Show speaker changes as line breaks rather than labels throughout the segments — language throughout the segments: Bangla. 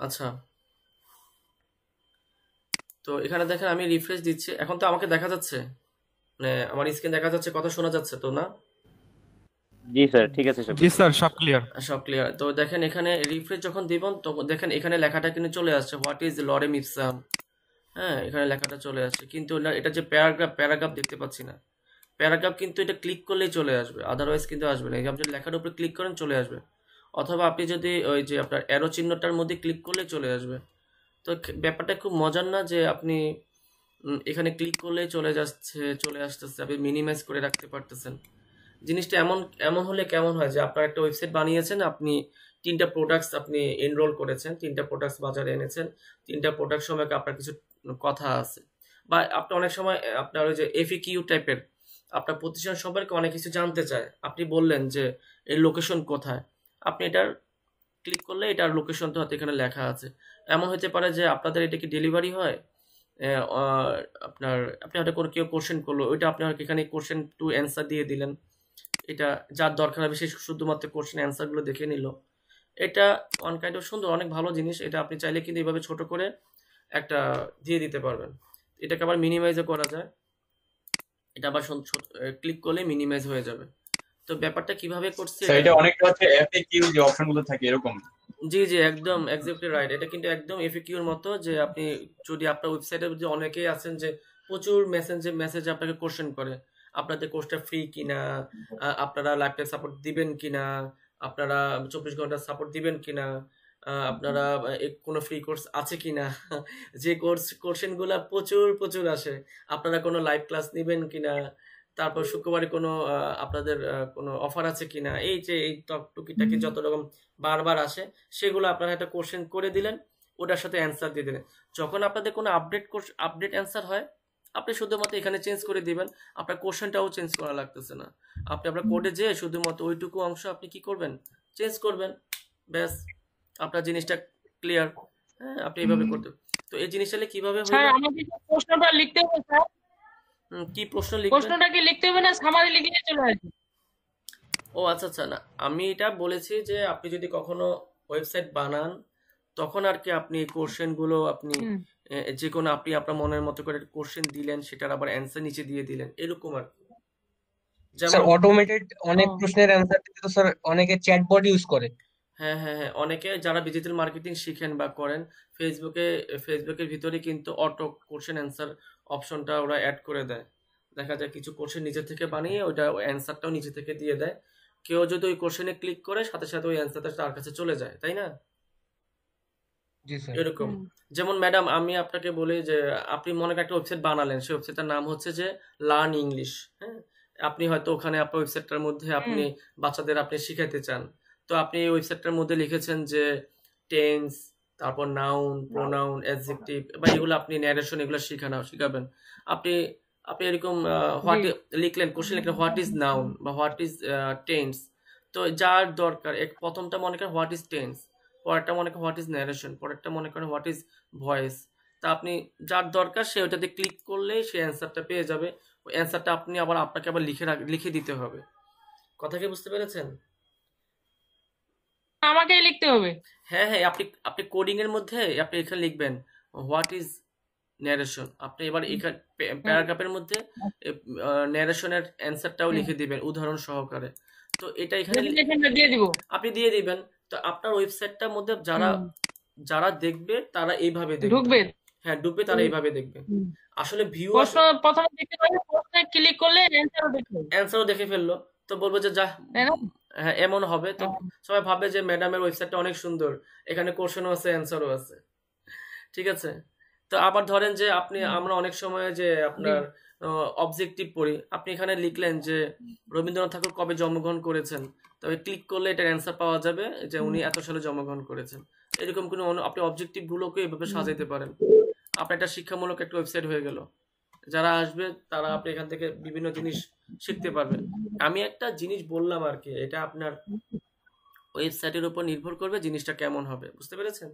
আচ্ছা। তো এখানে দেখেন আমি রিফ্রেশ দিচ্ছি। এখন তো আমাকে দেখা যাচ্ছে। মানে আমার স্ক্রিন দেখা যাচ্ছে কথা শোনা যাচ্ছে তো না?
জি স্যার ঠিক আছে সব
জি স্যার সব ক্লিয়ার
সব ক্লিয়ার তো দেখেন এখানে রিফ্রেশ যখন দিবেন তখন দেখেন এখানে লেখাটা কিন্তু চলে আসছে হোয়াট ইজ লরেম ইপসাম হ্যাঁ এখানে লেখাটা চলে আসছে। কিন্তু না এটা যে প্যারাগ্রাফ প্যারাগ্রাফ দেখতে পাচ্ছি না। প্যারাগ্রাফ কিন্তু এটা ক্লিক করলেই চলে আসবে আদারওয়াইজ কিন্তু আসবে না। এই যে আপনি লেখার উপরে ক্লিক করেন চলে আসবে। অথবা আপনি যদি ওই যে আপনার অ্যারো চিহ্নটার মধ্যে ক্লিক করলে চলে আসবে। তো ব্যাপারটা খুব মজার না যে আপনি এখানে ক্লিক করলেই চলে যাচ্ছে, চলে আসতেছে, আপনি মিনিমাইজ করে রাখতে পারতেছেন। জিনিসটা এমন এমন হলে কেমন হয় যে আপনার একটা ওয়েবসাইট বানিয়েছেন, আপনি তিনটা প্রোডাক্টস আপনি এনরোল করেছেন, তিনটা প্রোডাক্টস বাজারে এনেছেন, তিনটা প্রোডাক্ট সময় আপনার কিছু কথা আছে। বা আপনি অনেক সময় আপনার ওই যে এফিকিউ টাইপের আপনার প্রতিষ্ঠান সম্পর্কে অনেক কিছু জানতে চায়। আপনি বললেন যে এর লোকেশন কোথায়? আপনি এটার ক্লিক করলে এটার লোকেশন তো হয়তো এখানে লেখা আছে। এমন হতে পারে যে আপনাদের এটা কি ডেলিভারি হয়? আপনার, আপনি হয়তো কোনো কেউ কোশ্চেন করল, ওইটা আপনি হয়তো এখানে কোশ্চেন টু অ্যান্সার দিয়ে দিলেন। এটা যার দরকার হবে সে শুধুমাত্র কোশ্চেন অ্যান্সারগুলো দেখে নিল। এটা অন কাইন্ড অফ সুন্দর, অনেক ভালো জিনিস। এটা আপনি চাইলে কিন্তু এইভাবে ছোট করে একটা দিয়ে দিতে পারবেন। এটাকে আবার মিনিমাইজও করা যায়। এটা আবার ক্লিক করলে মিনিমাইজ হয়ে যাবে। তো ব্যাপারটা কীভাবে করছে
এটা অনেকটা হচ্ছে এফএকিউ যে অপশনগুলো থাকে এরকম।
জি জি একদম এক্স্যাক্টলি রাইট এটা কিন্তু একদম এফিকিউর মতো যে আপনি যদি আপনার ওয়েবসাইটে যে অনেকেই আছেন যে প্রচুর মেসেঞ্জে মেসেজ আপনাকে কোশ্চেন করে। আপনাদের কোর্সটা ফ্রি কিনা? আপনারা লাইফটাইম সাপোর্ট দিবেন কিনা? আপনারা চব্বিশ ঘণ্টা সাপোর্ট দিবেন কিনা? আপনারা কোনো ফ্রি কোর্স আছে কিনা? যে কোর্স কোশ্চেনগুলো প্রচুর প্রচুর আসে। আপনারা কোনো লাইভ ক্লাস নেবেন কিনা? তারপর শুক্রবারে কোনো আপনাদের কোনো অফার আছে কিনা? এই যে এই টক- টুকিটাকি যত রকম বারবার আসে সেগুলো আপনারা একটা কোশ্চেন করে দিলেন ওটার সাথে অ্যান্সার দিয়ে দিলেন। যখন আপনাদের কোনো আপডেট আপডেট অ্যান্সার হয় আপনি শুধুমাত্র এখানে চেঞ্জ করে দিবেন আপনার কোশ্চেনটাও চেঞ্জ করা লাগতেছে না। আপনি আপনার কোডে যেয়ে শুধুমাত্র ওইটুকু অংশ আপনি কি করবেন? চেঞ্জ করবেন ব্যাস আপনার জিনিসটা ক্লিয়ার হ্যাঁ আপনি এইভাবে করতে তো এই জিনিসটা কীভাবে
স্যার
হইল
প্রশ্নটা লিখতে হবে স্যার
কি প্রশ্ন লিখবেন
প্রশ্নটা কি লিখতে হবে না সামারি লিখলে চলে আসবে
ও আচ্ছা আচ্ছা না আমি এটা বলেছি যে আপনি যদি কখনো ওয়েবসাইট বানান তখন আর কি আপনি কোশ্চেনগুলো আপনি। যে কোনো আপনি আপনার মনের মতো করে কোশ্চেন দিলেন সেটার আবার অ্যান্সার নিচে দিয়ে দিলেন এরকম আর কি।
স্যার অটোমেটেড অনেক প্রশ্নের অ্যান্সার দিতে তো স্যার অনেকে চ্যাটবট ইউজ করে
হ্যাঁ হ্যাঁ হ্যাঁ অনেকে যারা ডিজিটাল মার্কেটিং শিখেন বা করেন ফেসবুকে ফেসবুকের ভিতরে কিন্তু অটো কোশ্চেন অ্যান্সার অপশনটা ওরা অ্যাড করে দেয়। দেখা যায় কিছু কোশ্চেন নিজে থেকে বানিয়ে ওইটা অ্যান্সারটাও নিজে থেকে দিয়ে দেয়। কেউ যদি ওই কোশ্চেনে ক্লিক করে সাথে সাথে ওই অ্যান্সারটা তার কাছে চলে যায় তাই না? এরকম। যেমন ম্যাডাম আমি আপনাকে বলি যে আপনি মনে করেন একটা ওয়েবসাইট বানালেন সেই ওয়েবসাইটটার নাম হচ্ছে যে লার্ন ইংলিশ হ্যাঁ? আপনি হয়তো ওখানে আপনার ওয়েবসাইটটার মধ্যে আপনি বাচ্চাদের আপনি শিখাতে চান। তো আপনি এই ওয়েবসাইটটার মধ্যে লিখেছেন যে টেন্স তারপর নাউন প্রোনাউন অ্যাডজেক্টিভ বা এগুলো আপনি ন্যারেশন এগুলো শেখানো শিখাবেন। আপনি আপনি এরকম হোয়াট লিখলেন কোশ্চেন লিখলেন হোয়াট ইজ নাউন বা হোয়াট ইজ টেন্স তো যার দরকার এক প্রথমটা মনে করেন হোয়াট ইজ টেন্স পরেরটা মনে করেন হোয়াট ইজ ন্যারেশন পরেরটা মনে করেন হোয়াট ইজ ভয়েস তা আপনি যার দরকার সে ওটাতে ক্লিক করলেই সে অ্যান্সারটা পেয়ে যাবে। ওই অ্যান্সারটা আপনি আবার আপনাকে আবার লিখে লিখে দিতে হবে। কথা কি বুঝতে পেরেছেন?
আমাকেই লিখতে হবে।
হ্যাঁ হ্যাঁ আপনি আপনি কোডিং এর মধ্যে আপনি এখানে লিখবেন হোয়াট ইজ ন্যারেশন আপনি এবার এখানে প্যারাগ্রাফের মধ্যে ন্যারেশনের অ্যান্সারটাও লিখে দিবেন উদাহরণ সহকারে। তো এটা এখানে
দিয়ে দিব।
আপনি দিয়ে দিবেন। তো আপনার ওয়েবসাইটটার মধ্যে যারা যারা দেখবে তারা এইভাবে দেখবে।
ঢুকবে?
হ্যাঁ ডুববে তারা এইভাবে দেখবে। আসলে ভিউ
প্রথমে দেখতে পাবে প্রশ্নে ক্লিক করলে অ্যান্সারও হবে
অ্যান্সারও দেখে ফেলল। তো বলব যে যা হ্যাঁ এমন হবে। তো
হ্যাঁ।
সবাই ভাবে যে ম্যাডামের ওয়েবসাইটটা অনেক সুন্দর। এখানে কোশ্চেনও আছে অ্যান্সারও আছে। ঠিক আছে? তো আবার ধরেন যে আপনি আমরা অনেক সময় যে আপনার অবজেক্টিভ পড়ি। আপনি এখানে লিখলেন যে রবীন্দ্রনাথ ঠাকুর কবে জন্মগ্রহণ করেছেন? তবে ক্লিক করলে এটার অ্যান্সার পাওয়া যাবে যে উনি এত সালে জন্মগ্রহণ করেছেন। এরকম কোনো আপনি অবজেক্টিভ গুলোকে এভাবে সাজাইতে পারেন। আপনার একটা শিক্ষামূলক একটা ওয়েবসাইট হয়ে গেল। যারা আসবে, তারা আপনি এখান থেকে বিভিন্ন জিনিস শিখতে পারবেন। আমি একটা জিনিস বললাম আর কি, এটা আপনার ওয়েবসাইটের উপর নির্ভর করবে জিনিসটা কেমন হবে, বুঝতে পেরেছেন?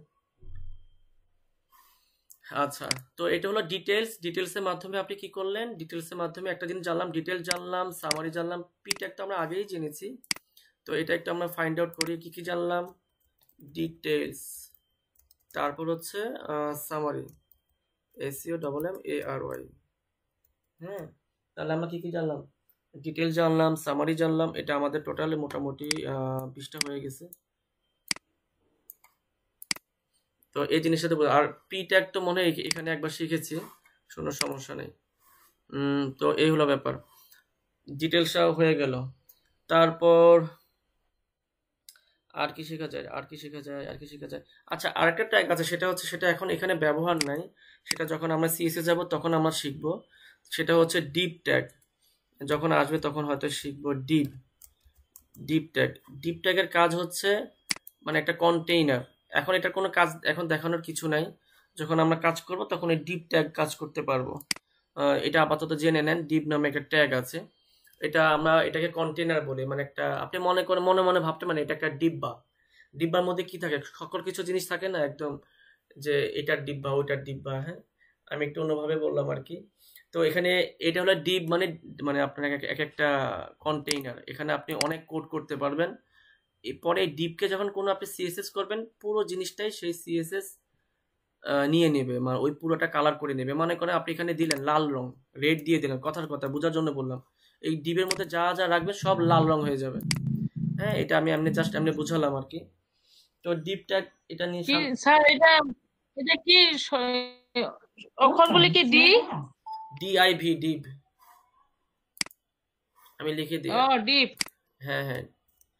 আচ্ছা তো এটা হলো ডিটেলস ডিটেলসের মাধ্যমে আপনি কি করলেন? ডিটেলসের মাধ্যমে একটা জিনিস জানলাম ডিটেল জানলাম সামারি জানলাম পি ট্যাগটা আমরা আগেই জেনেছি। তো এটা একটা আমরা ফাইন্ড আউট করি, কি কি জানলাম? ডিটেলস তারপর হচ্ছে summary S U double M A R Y হ্যাঁ তাহলে আমরা কি কি জানলাম? ডিটেল জানলাম সামারি জানলাম, এটা আমাদের টোটালি মোটামুটি বিশটা হয়ে গেছে। তো এই জিনিসটা তো আর পি ট্যাগ তো মনে হয় এখ- এখানে একবার শিখেছি কোনো সমস্যা নেই। তো এই হলো ব্যাপার। ডিটেলসটাও হয়ে গেল। তারপর আর কি শেখা যায়? আর কি শেখা যায়? আর কি শেখা যায়? আচ্ছা আরেকটা ট্যাগ আছে, সেটা হচ্ছে সেটা এখন এখানে ব্যবহার নাই। সেটা যখন আমরা সিএসএ যাব, তখন আমরা শিখব। সেটা হচ্ছে ডিপ ট্যাগ যখন আসবে তখন হয়তো শিখব ডিপ ডিপ ট্যাগ ডিপ ট্যাগের কাজ হচ্ছে মানে একটা কন্টেইনার এখন এটার কোনো কাজ, এখন দেখানোর কিছু নাই। যখন আমরা কাজ করব তখন এই ডিপ ট্যাগ কাজ করতে পারব। এটা আপাতত জেনে নেন ডিপ নামে একটা ট্যাগ আছে। এটা আমরা এটাকে কন্টেনার বলি। মানে একটা, আপনি মনে করে, মনে মনে ভাবতে মানে এটা একটা ডিব্বা। ডিব্বার মধ্যে কি থাকে? সকল কিছু জিনিস থাকে না একদম যে এটার ডিব্বা, ওইটার ডিব্বা হ্যাঁ? আমি একটু অন্যভাবে বললাম আর কি। তো এখানে এটা হলো ডিপ মানে মানে আপনার এক এক একটা কন্টেইনার এখানে আপনি অনেক কোড করতে পারবেন। এরপরে এই ডিপকে যখন কোনো আপনি সিএসএস করবেন পুরো জিনিসটাই সেই সিএসএস নিয়ে নেবে। মানে ওই পুরোটা কালার করে নেবে। মনে করেন আপনি এখানে দিলেন লাল রং রেড দিয়ে দিলেন কথার কথা বোঝার জন্য বললাম। এই ডিপের মধ্যে যা যা রাখবেন সব লাল রং হয়ে যাবে। হ্যাঁ এটা আমি এমনি জাস্ট এমনি বুঝালাম আর কি। তো ডিপটা এটা নিয়ে
স্যার এটা এটা কি অক্ষরগুলি কি ডি
ডিআইভি ডিপ আমি লিখে দিই।
ও ডিপ
হ্যাঁ হ্যাঁ।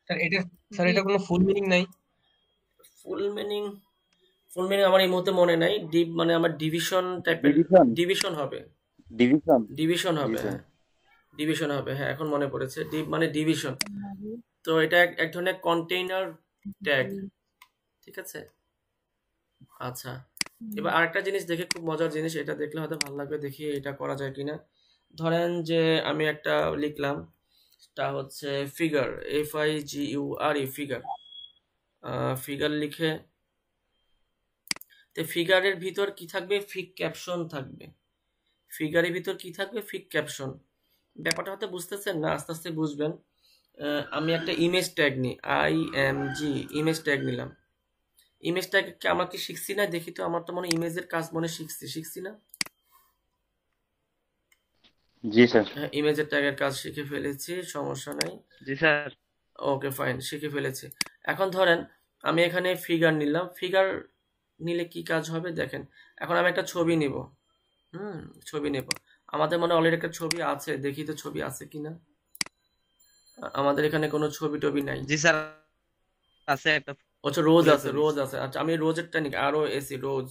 স্যার এটা স্যার এটা কোনো ফুল মিনিং নাই।
ফুল মিনিং ফুল মিনিং আমার এই মুহূর্তে মনে নাই। ডিপ মানে আমার ডিভিশন টাইপের
ডিভিশন
হবে।
ডিভিশন
ডিভিশন হবে হ্যাঁ। ডিভিশন হবে হ্যাঁ এখন মনে পড়েছে। ডিপ মানে ডিভিশন তো এটা এক এক ধরনের কন্টেইনার ট্যাগ ঠিক আছে? আচ্ছা। এবার আরেকটা জিনিস দেখে খুব মজার জিনিস, এটা দেখলে হয়তো ভালো লাগবে দেখি এটা করা যায় কিনা। ধরেন যে আমি একটা লিখলাম, তা হচ্ছে figure F I G U R E figure figure লিখে, তো ফিগারের ভিতর কি থাকবে? ফিক ক্যাপশন থাকবে। ফিগারের ভিতর কি থাকবে? ফিক ক্যাপশন ব্যাপারটা হয়তো বুঝতেছেন না, আস্তে আস্তে বুঝবেন। আমি একটা ইমেজ ট্যাগ নিই I M G image tag নিলাম। ইমেজ ট্যাগ কি আমরা কি শিখছি না? দেখি তো আমার তো মনে ইমেজের কাজ মনে শিখছি। শিখছি না?
জি স্যার।
হ্যাঁ ইমেজের ট্যাগের কাজ শিখে ফেলেছি সমস্যা নাই।
জি স্যার।
ওকে ফাইন শিখে ফেলেছি। এখন ধরেন আমি এখানে ফিগার নিলাম। ফিগার নিলে কি কাজ হবে? দেখেন এখন আমি একটা ছবি নিব। হুম ছবি নেব। আমাদের মনে অলরেডি একটা ছবি আছে। দেখি তো ছবি আছে কিনা। আ- আমাদের এখানে কোনো ছবি টবি নাই।
জি স্যার আছে একটা
আচ্ছা রোজ আছে রোজ আছে। আচ্ছা আমি রোজেরটা নিই আরও AC rose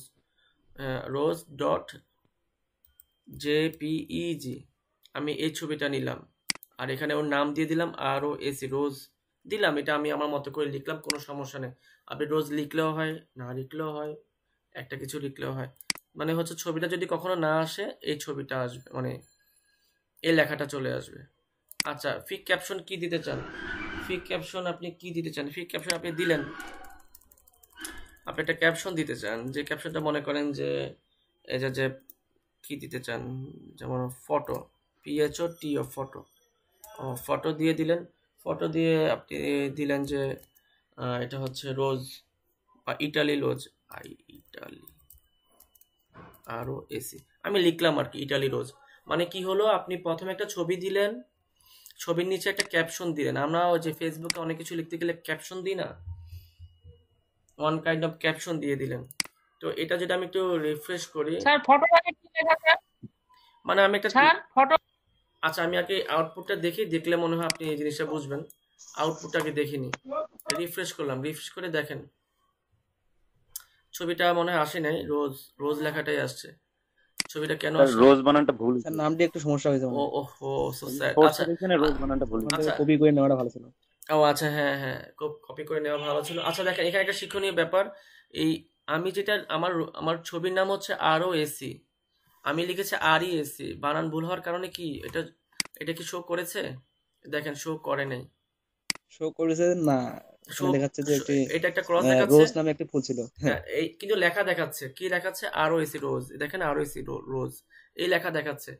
rose dot J P E G আমি এই ছবিটা নিলাম। আর এখানে ওর নাম দিয়ে দিলাম আর আরও এসি রোজ দিলাম। এটা আমি আমার মতো করে লিখলাম কোনো সমস্যা নেই। আপনি রোজ লিখলেও হয় না লিখলেও হয় একটা কিছু লিখলেও হয়। মানে হচ্ছে ছবিটা যদি কখনো না আসে এই ছবিটা আসবে মানে এই লেখাটা চলে আসবে। আচ্ছা ফিক ক্যাপশন কি দিতে চান? ফিক ক্যাপশন আপনি কি দিতে চান? ফিক ক্যাপশন আপনি দিলেন। আপনি একটা ক্যাপশন দিতে চান, যে ক্যাপশনটা মনে করেন যে, এই যে কি দিতে চান? যেমন photo P H O T O photo photo দিয়ে দিলেন। ফটো দিয়ে আপনি দিলেন যে এটা হচ্ছে রোজ, বা ইটালি রোজ, আই, ইটালি। আরও এসি। আমি লিখলাম আর কি, ইটালি রোজ। মানে কি হলো? আপনি প্রথমে একটা ছবি দিলেন ছবির নিচে একটা ক্যাপশন দিলেন আমরা ওই যে ফেসবুকে অনেক কিছু লিখতে গেলে ক্যাপশন দিই না? ওয়ান কাইন্ড অফ ক্যাপশন দিয়ে দিলেন। তো এটা যেটা আমি একটু রিফ্রেশ করি।
স্যার ফটোটাকে কি লেখা স্যার?
মানে আমি একটা
স্যার ফটো
আচ্ছা আমি আগে আউটপুটটা দেখি দেখলে মনে হয় আপনি এই জিনিসটা বুঝবেন। আউটপুটটাকে দেখিনি। রিফ্রেশ করলাম। রিফ্রেশ করে দেখেন। ছবিটা মনে হয় আসে নাই। রোজ রোজ লেখাটাই আসছে। ছবিটা কেন
রোজ বানানটা ভুল
স্যার নামটি একটু সমস্যা হয়েছে
ও
মনে হয়।
ও সো স্যাড
ফোর্থ
আচ্ছা।
সেকশনে রোজ বানানটা ভুল
আচ্ছা।
কপি করে নেওয়াটা ভালো ছিল।
ও আচ্ছা হ্যাঁ হ্যাঁ কপি করে নেওয়া ভালো ছিল। আচ্ছা দেখেন এখানে একটা শিক্ষণীয় ব্যাপার। এই আমি যেটা আমার আমার ছবির নাম হচ্ছে আর ও এসি আমি লিখেছি আর ই এসি বানান ভুল হওয়ার কারণে কি এটা এটা কি শো করেছে? দেখেন শো করে নাই।
শো করেছে না। এখানে দেখাচ্ছে যে একটি
এটা একটা ক্রস দেখাচ্ছে।
রোজ নামে একটি ফুল ছিল।
হ্যাঁ। এই কিন্তু লেখা দেখাচ্ছে। কি দেখাচ্ছে? আরও এসি রোজ। দেখেন আরও এসি রোজ। এই লেখা দেখাচ্ছে।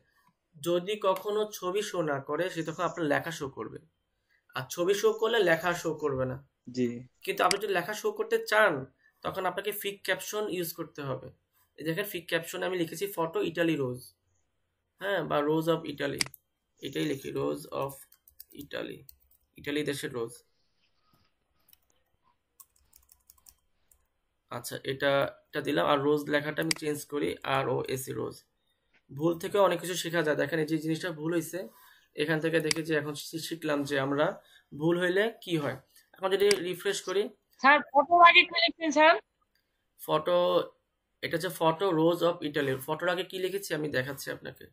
যদি কখনো ছবি শো না করে সে তখন আপনার লেখা শো করবে। আর ছবি শো করলে লেখা শো করবে না।
জি।
কিন্তু আপনি যদি লেখা শো করতে চান তখন আপনাকে ফিক ক্যাপশন ইউজ করতে হবে। এই দেখেন ফিক ক্যাপশন আমি লিখেছি ফটো ইটালি রোজ হ্যাঁ বা রোজ অফ ইটালি এটাই লিখি রোজ অফ ইটালি ইটালি দেশের রোজ আচ্ছা এটা এটা দিলাম। আর রোজ লেখাটা আমি চেঞ্জ করি আর ও এসি রোজ। ভুল থেকে অনেক কিছু শেখা যায়। দেখেন এই যে জিনিসটা ভুল হয়েছে এখান থেকে দেখে যে এখন শিখলাম যে আমরা ভুল হইলে কি হয়। এখন যদি রিফ্রেশ করি।
স্যার ফটো আগে কি লিখছেন স্যার?
ফটো এটা হচ্ছে ফটো রোজ অফ ইটালির ফটোর আগে কি লিখেছি? আমি দেখাচ্ছি আপনাকে।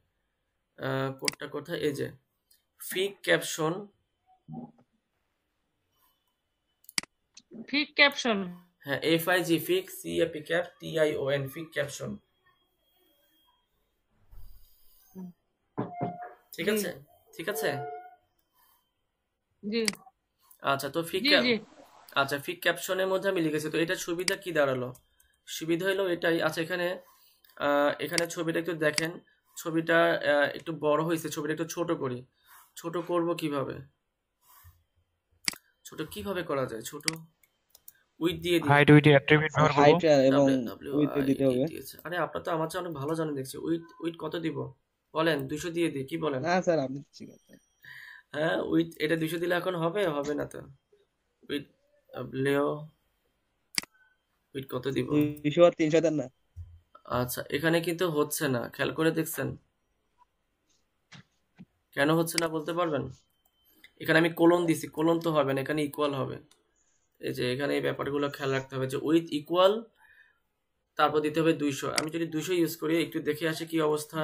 কোডটা কোথায়? এই যে ফিক ক্যাপশন
ফিক ক্যাপশন
হ্যাঁ F I G fig C A P cap T I O N fig caption ঠিক আছে? ঠিক আছে?
জি।
আচ্ছা তো ফিক আচ্ছা ফিক ক্যাপশনের মধ্যে আমি লিখেছি তো এটা সুবিধা কি দাঁড়াল? সুবিধা হলো এটাই আচ্ছা এখানে এখানে ছবিটা একটু দেখেন। ছবিটা একটু বড় হয়েছে ছবিটা একটু ছোট করি। ছোট করব কীভাবে? ছোট কীভাবে করা যায়? ছোট উইথ দিয়ে দিই
হাইট উইথ অ্যাট্রিবিউট ব্যবহার করব।
হাইট এবং উইথ দিতে
E
হবে।
আরে আপনার তো আমার চেয়ে অনেক ভালো জানেন দেখছি। উইথ উইথ কত দিব? বলেন দুশো দিয়ে দিই কি বলেন?
না স্যার আপনি ঠিক আছে।
হ্যাঁ উইথ এটা দুশো দিলে এখন হবে? হবে না তো। উইথ লেও। উইথ কত দিব?
দুইশো আর তিনশো দেন না।
আচ্ছা এখানে কিন্তু হচ্ছে না খেয়াল করে দেখছেন। কেন হচ্ছে না বলতে পারবেন? এখানে আমি কোলন দিছি কোলন তো হবে না এখানে ইকুয়াল হবে। এই যে এখানে এই ব্যাপারগুলো খেয়াল রাখতে হবে যে উইথ ইকুয়াল তারপর দিতে হবে দুইশো। আমি যদি দুইশো ইউজ করি একটু দেখে আসি কি অবস্থা।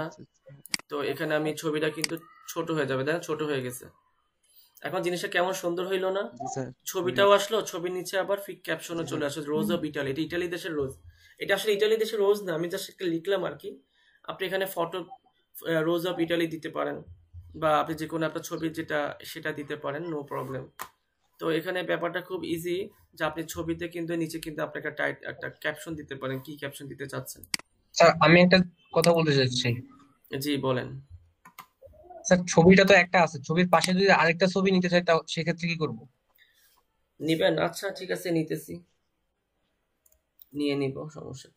তো এখানে আমি ছবিটা কিন্তু ছোট হয়ে যাবে দেখেন ছোট হয়ে গেছে। এখন জিনিসটা কেমন সুন্দর হইল না? ছবিটাও আসলো ছবির নিচে আবার ফিক ক্যাপশনও চলে আসলো রোজ অফ ইটালি এটা ইটালি দেশের রোজ এটা আসলে ইটালি দেশের রোজ না আমি জাস্ট একটা লিখলাম আর কি। আপনি এখানে ফটো রোজ অফ ইটালি দিতে পারেন। বা আপনি যে কোনো একটা ছবি যেটা সেটা দিতে পারেন নো প্রবলেম তো এখানে ব্যাপারটা খুব ইজি যে আপনি ছবিতে কিন্তু নিচে কিন্তু আপনাকে টাইট একটা ক্যাপশন দিতে পারেন কি ক্যাপশন দিতে চাচ্ছেন?
স্যার আমি একটা কথা বলতে চাচ্ছি।
জি বলেন।
স্যার ছবিটা তো একটা আছে ছবির পাশে যদি আরেকটা ছবি নিতে চাই তাও সেক্ষেত্রে কি করব?
নিবেন আচ্ছা ঠিক আছে নিতেছি। নিয়ে নিব সমস্যা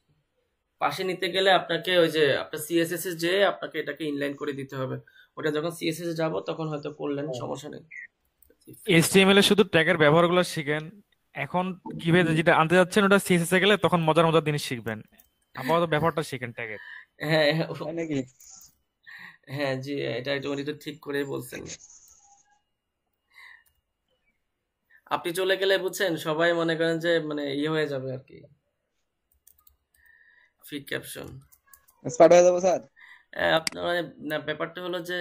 পাশে নিতে গেলে আপনাকে ওই যে আপনার সিএসএস এ যে আপনাকে এটাকে ইনলাইন করে দিতে হবে। ওটা যখন সিএসএস এ যাব তখন হয়তো করলেন সমস্যা নেই।
এইচটিএমএল এর শুধু ট্যাগের ব্যবহারগুলো শিখেন। এখন কীভাবে যেটা আনতে যাচ্ছেন ওটা সিএসএস এ গেলে তখন মজার মজার জিনিস শিখবেন। আপাতত ব্যাপারটা শিখেন ট্যাগের
হ্যাঁ
নাকি?
হ্যাঁ জি এটা একটু উনি তো ঠিক করেই বলছেন। আপনি চলে গেলে বুঝছেন সবাই মনে করেন যে মানে ইয়ে হয়ে যাবে আর কি। ফিক ক্যাপশন
স্পার্ট হয়ে যাব স্যার?
হ্যাঁ, আপনার মানে ব্যাপারটা হলো যে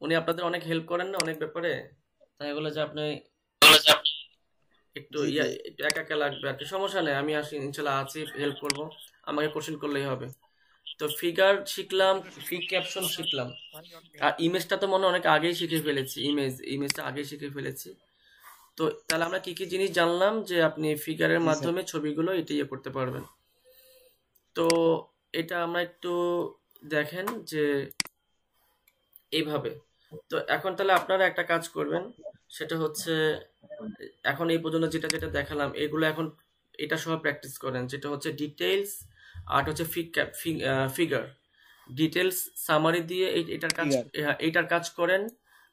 উনি আপনাদের অনেক হেল্প করেন না অনেক ব্যাপারে? তাই বলে যে আপনি একটু। ইয়া একটু একা একা লাগবে আর কি। সমস্যা নেই আমি আসি ইনশাল্লাহ আছি হেল্প করব। আমাকে কোশ্চেন করলেই হবে। তো ফিগার শিখলাম ফিগ ক্যাপশন শিখলাম। আর ইমেজটা তো মনে হয় অনেক আগেই শিখে ফেলেছি ইমেজ ইমেজটা আগেই শিখে ফেলেছি। তো তাহলে আমরা কি কি জিনিস জানলাম যে আপনি ফিগারের মাধ্যমে ছবিগুলো এটা ইয়ে করতে পারবেন? তো এটা আমরা একটু দেখেন যে এইভাবে। তো এখন তাহলে আপনারা একটা কাজ করবেন। সেটা হচ্ছে এখন এই পর্যন্ত যেটা যেটা দেখালাম এগুলো এখন এটা সহ প্র্যাকটিস করেন যেটা হচ্ছে ডিটেলস আর হচ্ছে ফিগার ডিটেলস সামারি দিয়ে এটার কাজ. হ্যাঁ, এইটার কাজ করেন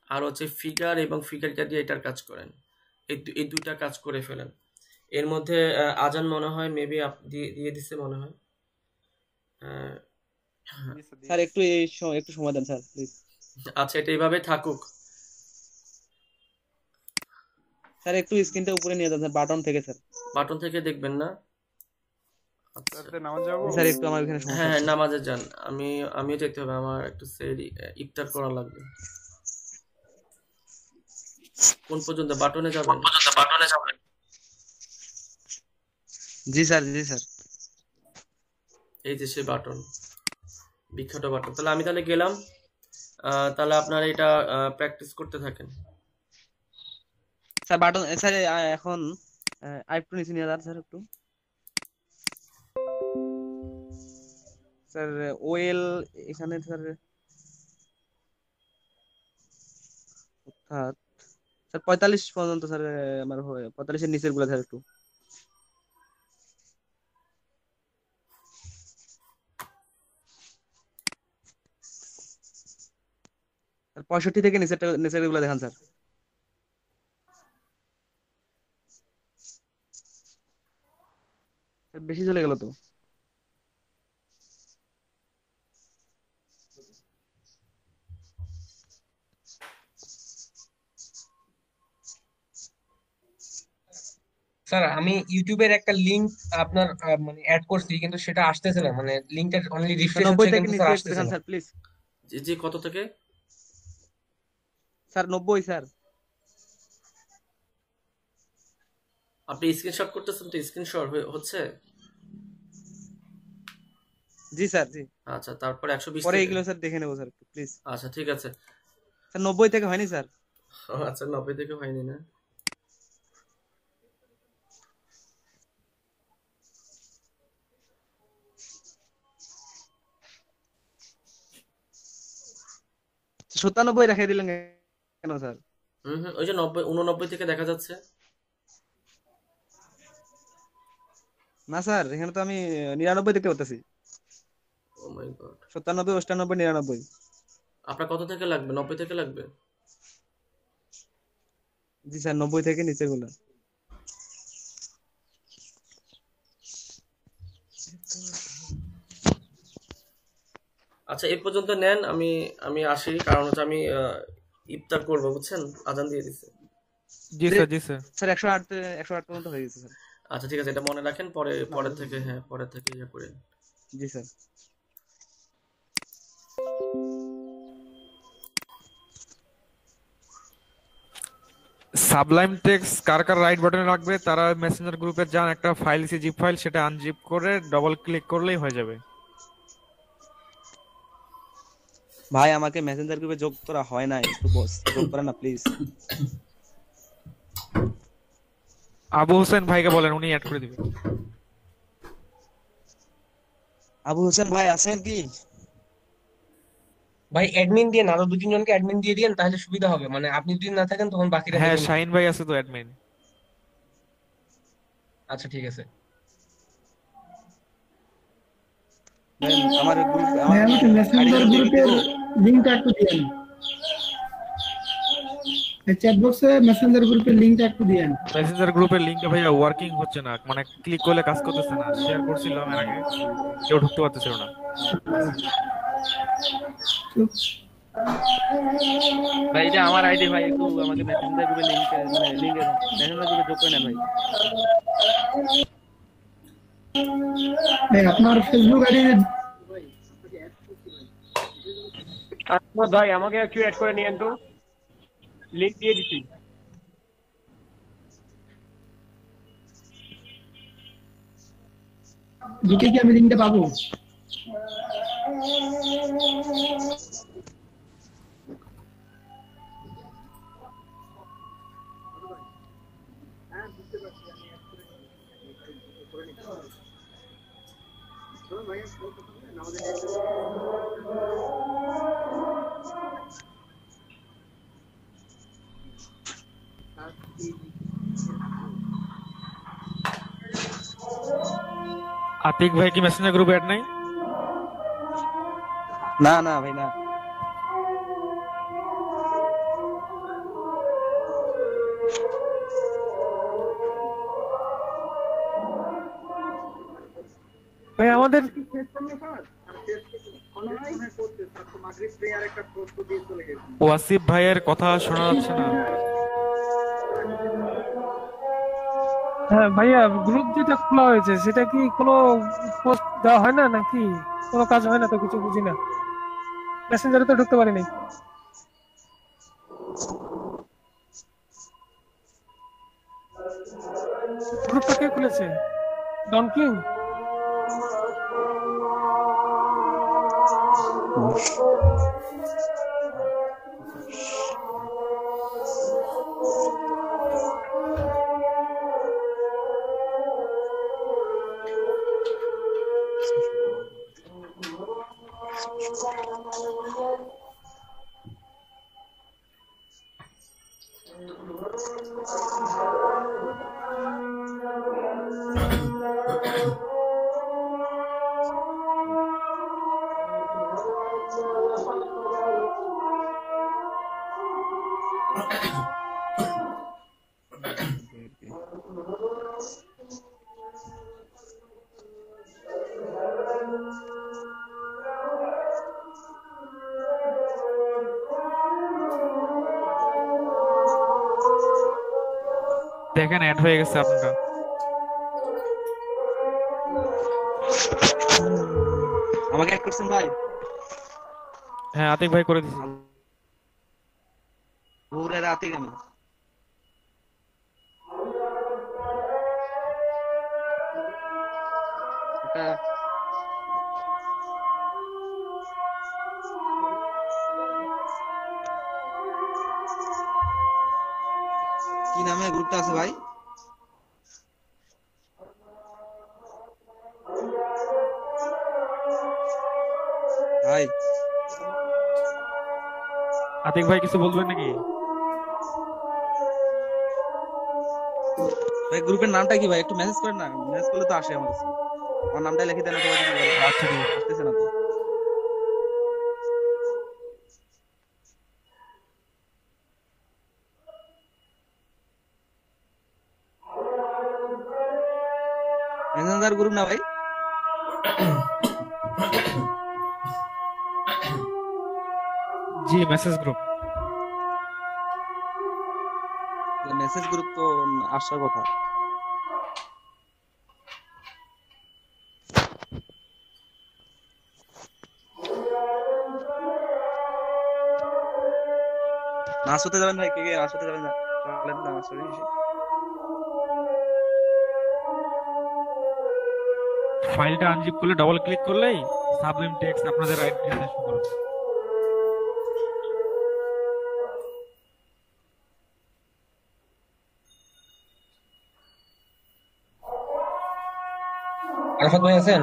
আর হচ্ছে ফিগার এবং ফিগারটা দিয়ে এটার কাজ করেন। এই এই দুইটা কাজ করে ফেলেন। এর মধ্যে আজান মনে হয় মেবি দিয়ে দিয়ে দিছে মনে হয়। আহ,
স্যার একটু এই একটু সময় দেন স্যার প্লিজ
আচ্ছা এটা এইভাবে থাকুক।
স্যার একটু স্ক্রিনটা উপরে নিয়ে যান স্যার বাটন থেকে স্যার।
বাটন থেকে দেখবেন না? আচ্ছা
স্যার একটু আমার এখানে সমস্যা
হ্যাঁ হ্যাঁ নামাজে যান। আমি আমিও যেতে হবে আমার একটু সেরি ইফতার করা লাগবে। কোন পর্যন্ত? বাটনে যাবেন? বাটনে যাবেন।
জি স্যার জি স্যার।
এই যে সেই বাটন বিখ্যাত বাটন তাহলে আমি তাহলে গেলাম। আহ, তাহলে আপনারা এটা প্র্যাকটিস করতে থাকেন।
স্যার, বাটন স্যার এখন আরেকটু নিচে নিয়ে যান স্যার একটু। স্যার ওয়েল, এখানে স্যার, অর্থাৎ, স্যার, পঁয়তাল্লিশ পর্যন্ত স্যার আমার পঁয়তাল্লিশের নিচেরগুলো স্যার একটু। পঁয়ষট্টি থেকে নিচের নিচেরগুলো দেখান স্যার। বেশি চলে গেল তো।
স্যার আমি ইউটিউবের একটা লিংক আপনার মানে অ্যাড করছি কিন্তু সেটা আসতেছে না। মানে লিংকটা অনলি
স্যার,
রিফ্রেশ হচ্ছে কিন্তু স্যার আসতেছে না।
স্যার প্লিজ
জি জি কত থেকে?
স্যার নব্বই স্যার
আপনি স্ক্রিনশট করতেছেন তো স্ক্রিনশট হচ্ছে?
জি স্যার জি।
আচ্ছা তারপর একশো বিশ
পরে এগুলো স্যার দেখে নেব স্যার প্লিজ
আচ্ছা ঠিক আছে।
স্যার নব্বই থেকে হয়নি স্যার?
আচ্ছা নব্বই থেকে হয়নি না?
সাতানব্বই রেখে দিলেন কেন স্যার?
হুম হুম ওই যে নব্বই উননব্বই থেকে দেখা যাচ্ছে।
না স্যার এখানে তো আমি নিরানব্বই পাচ্ছি
ও মাই গড
সত্তানব্বই অষ্টানব্বই নিরানব্বই।
আপনার কত থেকে লাগবে? নব্বই থেকে লাগবে?
জি স্যার নব্বই থেকে নিচে গুলো
আচ্ছা এই পর্যন্ত নেন আমি আমি আসি কারণ হচ্ছে আমি আহ, ইফতার করব বুঝছেন? আজান দিয়ে দিচ্ছে
জি স্যার জি স্যার।
স্যার একশো আট একশো আট পর্যন্ত হয়ে গেছে স্যার।
আচ্ছা ঠিক আছে এটা মনে রাখেন পরে পরের থেকে হ্যাঁ পরের থেকে ইয়ে করে
জি স্যার।
সাবলাইম টেক্সট কার কার রাইট বাটনে রাখবে তারা মেসেঞ্জার গ্রুপে যান একটা ফাইল সি জিপ ফাইল সেটা আনজিপ করে ডবল ক্লিক করলেই হয়ে যাবে।
ভাই আমাকে মেসেঞ্জার গ্রুপে যোগ করা হয় না একটু বস যোগ করা না প্লিজ
আবু হোসেন ভাইকে বলেন উনি অ্যাড করে দিবেন
আবু হোসেন ভাই আছেন কি?
ভাই অ্যাডমিন দিয়ে আরও দু তিনজনকে অ্যাডমিন দিয়ে দিয়েন তাহলে সুবিধা হবে। মানে আপনি যদি না থাকেন তখন বাকিরা
হ্যাঁ। শাহিন ভাই আছে তো অ্যাডমিন
আচ্ছা ঠিক আছে।
ভাই, আমার গ্রুপ
ভাই
আমার
আমাকে মেসেঞ্জার গ্রুপের
দিব?
লিঙ্কটা একটু দিয়েন চ্যাট বক্সে মেসেঞ্জার গ্রুপের লিঙ্কটা একটু দিয়েন
মেসেঞ্জার গ্রুপের লিংকটা ভাইয়া ওয়ার্কিং হচ্ছে না। মানে ক্লিক করলে কাজ করতেছে না। শেয়ার করছিলাম এর আগে। কেউ ঢুকতে পারতেছিল না।
ভাই এটা আমার আইডি ভাই একটু আমাকে মেসেঞ্জার গ্রুপে লিংক মানে লিংক মেসেঞ্জার গ্রুপে যোগ করে নেন ভাই।
ভাই আপনার ফেসবুক আইডি
আহমদ ভাই আমাকে একটু অ্যাড করে নিয়েন তো। লিংক দিয়ে দিচ্ছি।
ঢুকে কি আমি লিঙ্কটা পাবো?
আতিক ভাই কি মেসেঞ্জার গ্রুপে অ্যাড নাই
না না ভাই না।
ভাই আমাদের
ওয়াসিফ ভাইয়ের কথা শোনা যাচ্ছে না।
হ্যাঁ ভাইয়া গ্রুপ যেটা খোলা হয়েছে সেটা কি কোনো পোস্ট দেওয়া হয় না নাকি? কোনো কাজ হয় না তো কিছু বুঝি না। মেসেঞ্জারে তো ঢুকতে পারিনি। গ্রুপটা কে খুলেছে? ডন কিং
দেখেন অ্যাড হয়ে গেছে আপনারা।
আমাকে অ্যাড করছেন ভাই?
হ্যাঁ আতিক ভাই করে দিছি।
ভোরে রাতে আমি।
আতিক ভাই কিছু বলবেন নাকি
ভাই গ্রুপের নামটা কি ভাই একটু মেসেজ করেন না মেসেজ করলে তো আসে আমার কাছে আমার নামটা লিখে দেন অথবা যদি বলেন।
আচ্ছা ঠিক আছে।
আসতেছে না তো মেসেঞ্জার গ্রুপ না ভাই
জি মেসেজ গ্রুপ
মেসেজ গ্রুপ তো আসার কথা। নাচ হতে যাবেন ভাই কে কে নাচ হতে যাবেন না? চলেন না নাচ
ফাইলটা আনজিপ করলে ডবল ক্লিক করলেই সাবলিম টেক্সট আপনাদের আইডি শো করবে।
আরাফাত ভাই আছেন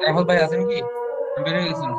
আরাফাত ভাই আছেন কি বেরিয়ে গেছেন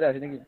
থাকেন আমি নামাজ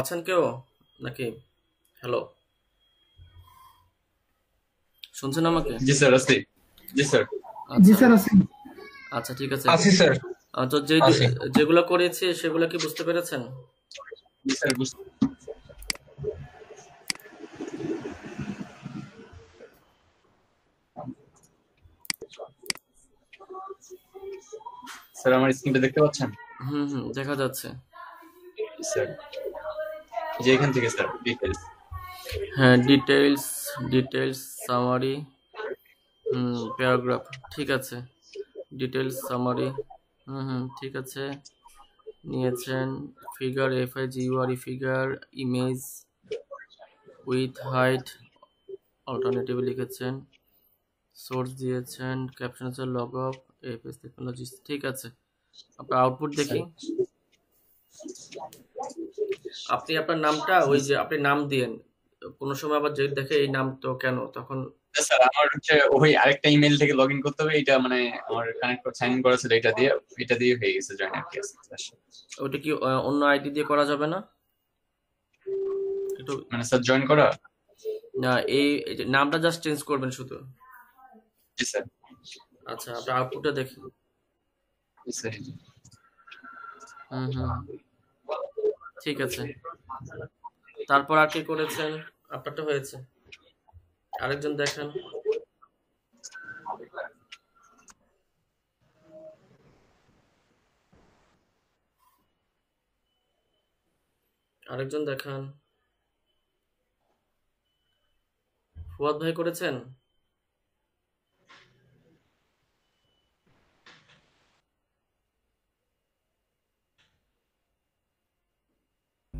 আছেন কেউ? নাকি? হ্যালো শুনছেন আমাকে?
জি স্যার আছি। জি স্যার।
জি
আচ্ছা
স্যার আছি।
আচ্ছা ঠিক আছে।
আছি স্যার।
তো যে যেগুলো করেছি সেগুলো কি বুঝতে পেরেছেন?
জি স্যার বুঝতে স্যার আমার স্ক্রিনটা দেখতে পাচ্ছেন?
হুম হুম দেখা যাচ্ছে।
স্যার। যে এখান থেকে স্যার ডিটেলস
হ্যাঁ ডিটেলস ডিটেলস সামারি হুম প্যারাগ্রাফ ঠিক আছে। ডিটেলস সামারি হুম হুম ঠিক আছে। নিয়েছেন figure F I G U R E figure image with height alternative লিখেছেন। সোর্স দিয়েছেন ক্যাপশন হচ্ছে লগ অফ এফএস টেকনোলজিস ঠিক আছে। আপনার আউটপুট দেখি। আপনি আপনার নামটা ওই যে আপনি নাম দিয়েন। কোনো সময় আবার যে দেখে এই নাম তো কেন তখন
স্যার আমার হচ্ছে ওই আরেকটা ইমেল থেকে লগ ইন করতে হবে এটা মানে আমার কানেক্ট করে সাইন করা ছিল এটা দিয়ে এটা দিয়ে হয়ে গেছে জয়েন আর
ওইটা কি অন্য আইডি দিয়ে করা যাবে না? একটু
মানে স্যার জয়েন করা?
না এই নামটা জাস্ট চেঞ্জ করবেন শুধু।
জি স্যার
আচ্ছা আপনার আউটপুটটা দেখি।
জি স্যার
হুম হুম। ঠিক আছে। তারপর আর কি করেছেন? আপনারটা হয়েছে। আরেকজন দেখেন। আরেকজন দেখান। ফুয়াদ ভাই করেছেন?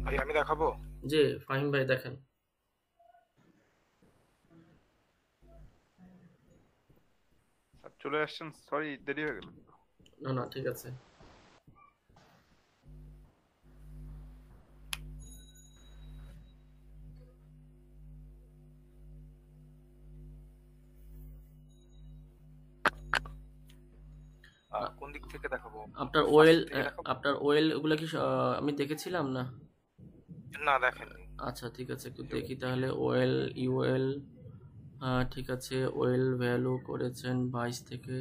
ভাই আমি দেখাবো?
জি ফাহিম ভাই দেখেন।
চলে আসছেন সরি দেরি হয়ে গেল।
না না ঠিক আছে।
কোন দিক থেকে দেখাবো?
আপনার ওয়েল আপনার ওয়েল ওগুলো কি আমি দেখেছিলাম না?
না, দেখেননি।
আচ্ছা ঠিক আছে, একটু দেখি তাহলে। ওয়েল, ইউএল ঠিক আছে। ওয়েল ভ্যালু করেছেন বাইশ থেকে,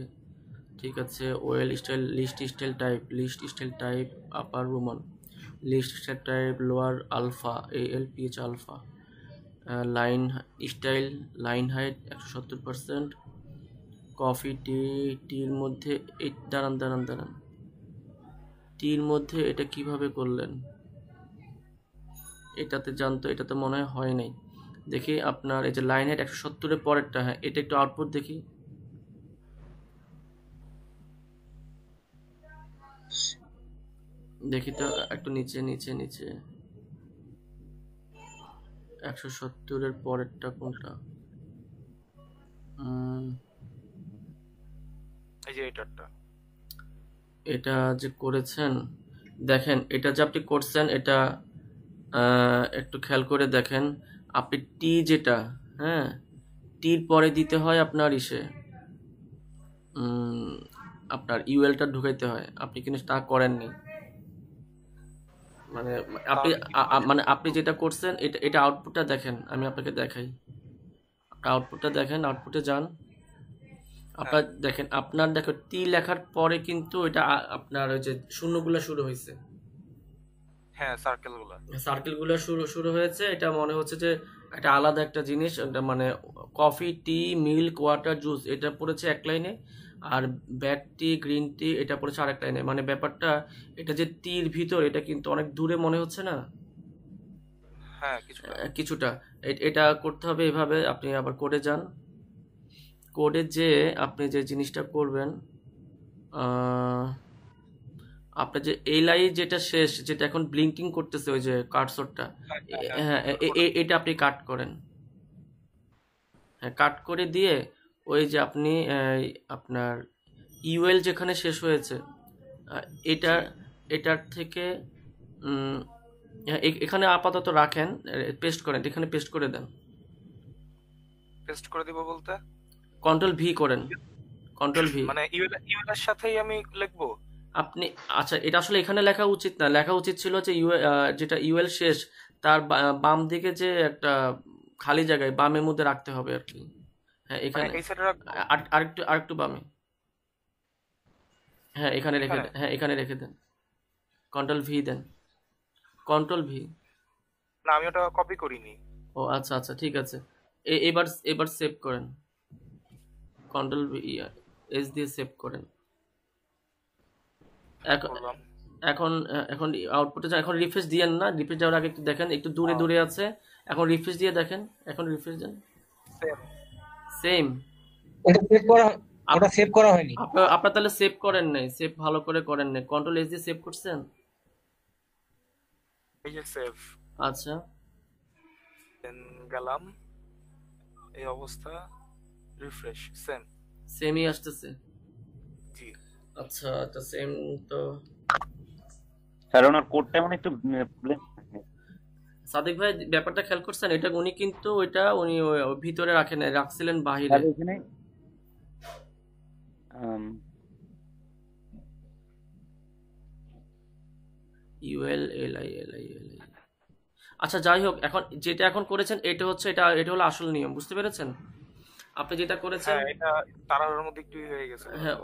ঠিক আছে। Well style, list style type, list style type upper Roman. List style type lower alpha, A L P H alpha. Line style, line height একশো সত্তর পার্সেন্ট। কফি, টি, টির মধ্যে, এই, দাঁড়ান দাঁড়ান দাঁড়ান। টির মধ্যে এটা কীভাবে করলেন? এটাতে জানতো এটা তো মনে হয় হয় নাই। দেখি আপনার এই যে লাইন হাইট একশো সত্তরের পরেরটা হ্যাঁ এটা একটু আউটপুট দেখি। দেখি তো একটু নিচে নিচে নিচে। একশো সত্তরের পরেরটা কোনটা?
এই যে এটারটা
এটা যে করেছেন দেখেন এটা যে আপনি করছেন এটা একটু খেয়াল করে দেখেন। আপনি টি যেটা হ্যাঁ টির পরে দিতে হয় আপনার ইসে আপনার ইউএলটা ঢুকাইতে হয়। আপনি কিন্তু তা করেননি। মানে আপনি মানে আপনি যেটা করছেন, এটা এটা আউটপুটটা দেখেন, আমি আপনাকে দেখাই। আউটপুটটা দেখেন আউটপুটে যান। আপনার, দেখেন, আপনার দেখো টি লেখার পরে কিন্তু এটা আপনার ওই যে শূন্যগুলো শুরু হয়েছে
হ্যাঁ সার্কেলগুলা।
সার্কেলগুলো শুরু শুরু হয়েছে। এটা মনে হচ্ছে যে একটা আলাদা একটা জিনিস এটা মানে coffee tea milk water juice এটা পড়েছে এক লাইনে। আর ব্যাড টি গ্রিন টি এটা পড়েছে আরেক লাইনে। মানে ব্যাপারটা এটা যে টির ভিতর এটা কিন্তু অনেক দূরে মনে হচ্ছে না?
হ্যাঁ কিছুটা।
এটা করতে হবে এভাবে। আপনি আবার কোডে যান। কোডে যে আপনি যে জিনিসটা করবেন আহ, আপনার যে এই লাইন যেটা শেষ যেটা এখন ব্লিঙ্কিং করতেছে ওই যে কার্সরটা হ্যাঁ এ- এ- এ- এটা আপনি কাট করেন। হ্যাঁ কাট করে দিয়ে ওই যে আপনি আপনার ইউএল যেখানে শেষ হয়েছে এটা এটার থেকে হ্যাঁ, এখানে আপাতত রাখেন পেস্ট করেন এখানে পেস্ট করে দেন।
পেস্ট করে দিব বলতে?
কন্ট্রোল ভি করেন। কন্ট্রোল ভি
মানে ইউএল ইউএল এর সাথেই আমি লিখব?
আপনি আচ্ছা এটা আসলে এখানে লেখা উচিত না। লেখা উচিত ছিল যে ইউ যেটা ইউএল শেষ তার বাম দিকে যে একটা খালি জায়গায় বামের মধ্যে রাখতে হবে আর কি। হ্যাঁ এখানে।
মানে
আরেকটু আরেকটু বামে। হ্যাঁ এখানে রেখে দেন। হ্যাঁ এখানে রেখে দেন। কন্ট্রোল ভি দেন। কন্ট্রোল ভি
না আমি ওটা কপি করিনি।
ও আচ্ছা আচ্ছা ঠিক আছে। এবার এবার সেভ করেন। কন্ট্রোল ভি এস দিয়ে সেভ করেন। এখন এখন এখন আউটপুটে এখন রিফ্রেশ দিয়েন না রিফ্রেশ যাওয়ার আগে একটু দেখেন একটু দূরে দূরে আছে। এখন রিফ্রেশ দিয়ে দেখেন এখন রিফ্রেশ দেন। সেম
ওটা সেভ করা ওটা সেভ করা হয়নি।
আপনার আপনার তাহলে সেভ করেন নাই সেভ ভালো করে করেন নাই। কন্ট্রোল এস দিয়ে সেভ করছেন?
এই যে সেভ
আচ্ছা।
দেন গেলাম। এই অবস্থা রিফ্রেশ সেম
সেমই আসতেছে। আচ্ছা তো সেম তো।
স্যার ওনার কোডটা মানে একটু প্রবলেম
সাদিক ভাই ব্যাপারটা খেয়াল করছেন? এটা উনি কিন্তু ওইটা উনি ভিতরে রাখেন রাখছিলেন বাহিরে।
এখানে
U L L I L I L I আচ্ছা যাই হোক এখন যেটা এখন করেছেন এটা হচ্ছে এটা এটা হলো আসল নিয়ম বুঝতে পেরেছেন? আপনি যেটা করেছেন
হ্যাঁ এটা তারার মধ্যে একটু হয়ে গেছে।
হ্যাঁ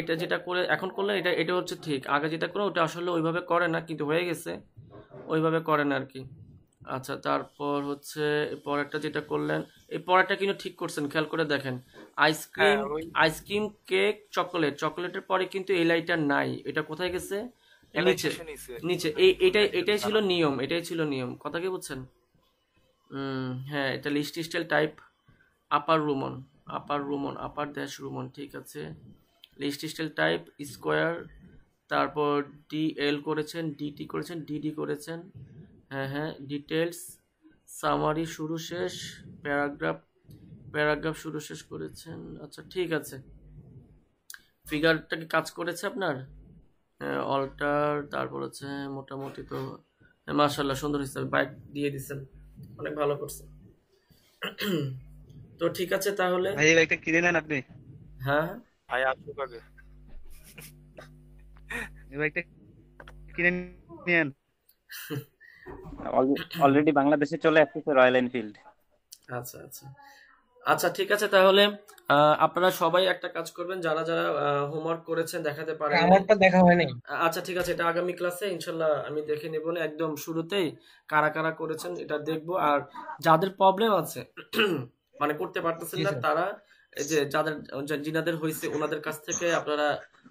এটা যেটা করে এখন করলে এটা এটা হচ্ছে ঠিক। আগে যেটা করে ওটা আসলে ওইভাবে করে না কিন্তু হয়ে গেছে। ওইভাবে করে না আর কি। আচ্ছা তারপর হচ্ছে পরেরটা যেটা করলেন এই পরেরটা কিন্তু ঠিক করছেন খেয়াল করে দেখেন। Ice cream ice cream cake chocolate চকোলেটের পরে কিন্তু এই লাইটটা নাই। এটা কোথায় গেছে? নিচে।
নিচে
এই এটাই এটাই ছিল নিয়ম এটাই ছিল নিয়ম। কথা কি বুঝছেন? হ্যাঁ এটা list style type upper roman upper roman upper dash roman ঠিক আছে? লিস্ট স্টাইল টাইপ স্কোয়ার তারপর ডি এল করেছেন ডিটি করেছেন ডিডি করেছেন। হ্যাঁ হ্যাঁ ডিটেলস সামারি শুরু শেষ প্যারাগ্রাফ প্যারাগ্রাফ শুরু শেষ করেছেন। আচ্ছা ঠিক আছে। ফিগারটা কি কাজ করেছে আপনার? অল্টার তারপর হচ্ছে মোটামুটি তো মার্শাল্লাহ সুন্দর হিসাবে বাইক দিয়ে দিচ্ছেন অনেক ভালো করছে। তো ঠিক আছে তাহলে।
ভাই এই বাইকটা কিনে নেন আপনি।
হ্যাঁ।
ভাই আসুক আগে।
এই বাইকটা কিনে নেন।
অলরেডি বাংলাদেশে চলে আসতেছে রয়্যাল এনফিল্ড
আচ্ছা আচ্ছা। আচ্ছা ঠিক আছে তাহলে আহ, আপনারা সবাই একটা কাজ করবেন যারা যারা হোমওয়ার্ক করেছেন দেখাতে পারেন।
আমারটা দেখা হয়নি।
আচ্ছা ঠিক আছে এটা আগামী ক্লাসে ইনশাল্লাহ আমি দেখে নেব না একদম শুরুতেই কারা কারা করেছেন এটা দেখব। আর যাদের প্রবলেম আছে মানে করতে পারতেছেন না তারা এই যে যাদের যিনাদের হয়েছে ওনাদের কাছ থেকে আপনারা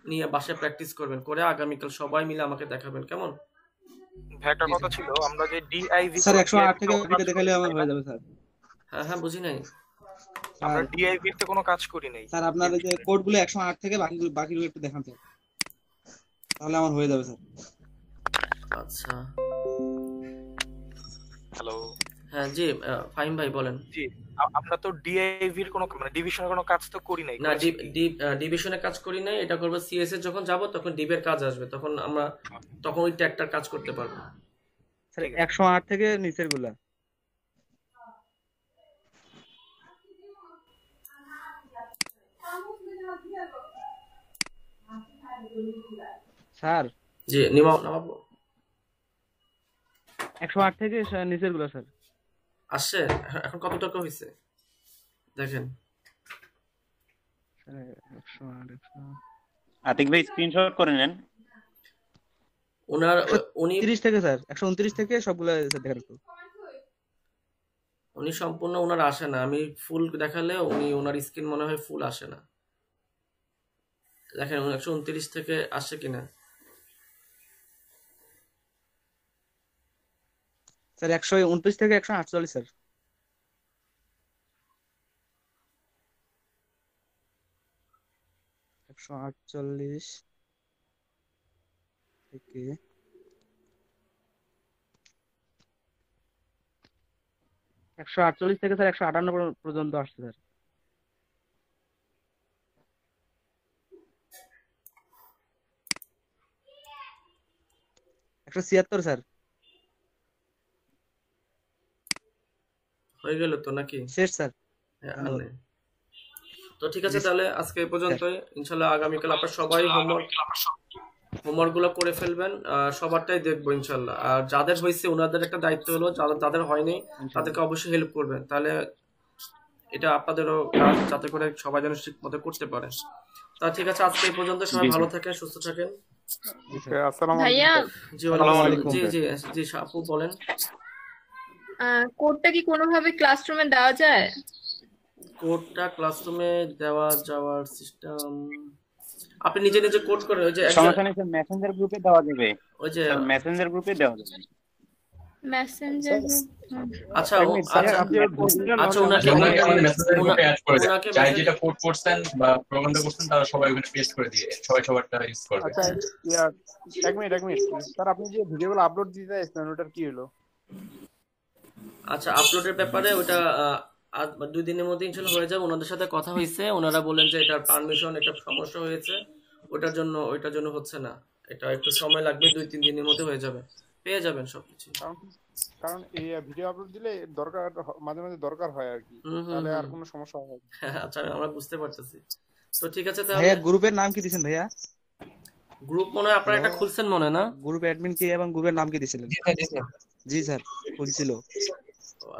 নিয়ে বাসায় প্র্যাকটিস করবেন করে আগামীকাল সবাই মিলে আমাকে দেখাবেন কেমন?
ভাই একটা কথা ছিল আমরা যে ডিআইভি
স্যার একশো আট থেকে ভিডিও দেখালে আমার হয়ে যাবে স্যার।
হ্যাঁ হ্যাঁ বুঝি নাই।
আমরা ডিআইভি তে কোনো কাজ করি নাই।
স্যার আপনার যে থেকে বাকিগুলো বাকিগুলো একটু দেখান স্যার। তাহলে আমার হয়ে যাবে স্যার।
আচ্ছা।
হ্যালো
হ্যাঁ জি ফাহিম ভাই বলেন।
জি। আমরা তো ডিআইভির কোনো মানে ডিভিশনের কোনো কাজ তো করি নাই
না
করেছি কি?
ডিভিশনে কাজ করি নাই এটা করব সিএস এর যখন যাব তখন ডিবের কাজ আসবে তখন আমরা তখন ওই ট্যাগটার কাজ করতে পারব।
স্যার একশো আট থেকে নিচেরগুলা। স্যার।
জি নিমা নামাবো।
একশো আট থেকে নিচেরগুলা স্যার।
আসছে হ্যাঁ, এখন কত টাকা হয়েছে দেখেন।
আতিক ভাই স্ক্রিনশট করে নেন।
ওনার উনি
তিরিশ থেকে স্যার। একশো উনত্রিশ থেকে সবগুলো স্যার দেখেন একটু
উনি সম্পূর্ণ ওনার আসে না। আমি ফুল দেখালে উনি ওনার স্ক্রিন মনে হয় ফুল আসে না। দেখেন একশো উনত্রিশ থেকে আসে কিনা।
স্যার, একশো উনত্রিশ থেকে একশো আটচল্লিশ, স্যার। একশো আটচল্লিশ থেকে একশো আটচল্লিশ থেকে, স্যার, একশো আটান্ন পর্যন্ত আসছে, স্যার। একশো ছিয়াত্তর, স্যার।
হয়ে গেল তো নাকি?
শেষ স্যার।
হ্যাঁ, আর তো ঠিক আছে তাহলে আজকে এই পর্যন্তই। ইনশাল্লাহ আগামীকাল আপনার সবাই হোমওয়ার্ক হোমওয়ার্কগুলো করে ফেলবেন সবারটাই দেখব ইনশাল্লাহ আর যাদের হয়েছে ওনাদের একটা দায়িত্ব হলো যাদের যাদের হয়নি তাদেরকে অবশ্যই হেল্প করবেন। তাহলে এটা আপনাদেরও কাজ যাতে করে সবাই যেন ঠিক মতো করতে পারে। তা ঠিক আছে আজকে এই পর্যন্ত সবাই ভালো থাকেন সুস্থ থাকেন।
ভাইয়া।
জি জি জি জি আপু বলেন।
কোডটা কি কোনোভাবে ক্লাসরুমে দেওয়া যায়?
কোডটা ক্লাসরুমে দেওয়া যাওয়ার সিস্টেম আপনি নিজে নিজে কোড করে ওই যে
সমস্যা নেই মেসেঞ্জার গ্রুপে দেওয়া যাবে।
ওই যে
মেসেঞ্জার গ্রুপে দেওয়া যাবে।
মেসেঞ্জার
আচ্ছা আচ্ছা আচ্ছা ওনাকে
ওনাকে অ্যাড করে? দেন যেটা কোড করছেন বা প্রবন্ধ করছেন তারা সবাই ওখানে পেস্ট করে দিয়ে সবাই সবারটা ইউজ করবে।
আচ্ছা এক মিনিট এক মিনিট স্যার আপনি যে ভিডিওগুলো আপলোড দিতে চাইছেন ওটার কি হলো?
আচ্ছা আপলোডের ব্যাপারে ওটা দুই দিনের মধ্যে ইনশাল্লাহ হয়ে যাবে। ওনাদের সাথে কথা হয়েছে। ওনারা বলেন যে এটার পারমিশন এটা সমস্যা হয়েছে। ওটার জন্য ওইটার জন্য হচ্ছে না। এটা একটু সময় লাগবে দুই তিন দিনের মধ্যে হয়ে যাবে। পেয়ে যাবেন সবকিছু।
কারণ কারণ এই ভিডিও আপলোড দিলে দরকার মাঝে মাঝে দরকার হয় আর কি। তাহলে আর কোনো সমস্যা হয় না।
আচ্ছা আমরা বুঝতে পারতেছি। তো ঠিক আছে তাহলে
ভাইয়া গ্রুপের নাম কি দিয়েছেন ভাইয়া?
গ্রুপ মনে হয় আপনারা একটা খুলছেন মনে না?
গ্রুপ অ্যাডমিন কে এবং গ্রুপের নাম কি দিয়েছিলেন
জি স্যার
খুলছিল
ও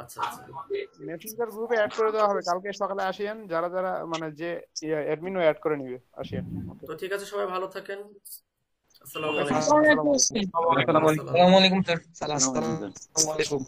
আচ্ছা আচ্ছা।
মেসেঞ্জার গ্রুপে অ্যাড করে দেওয়া হবে। কালকে সকালে আসিয়েন যারা যারা মানে যে অ্যাডমিনও অ্যাড করে নিবে আসিয়েন
তো ঠিক আছে সবাই ভালো থাকেন। আসসালামু আলাইকুম।
আসসালামু আলাইকুম।
আসসালামু আলাইকুম।
আসসালামু। আলাইকুম স্যার
স্যার আসসালামু আলাইকুম।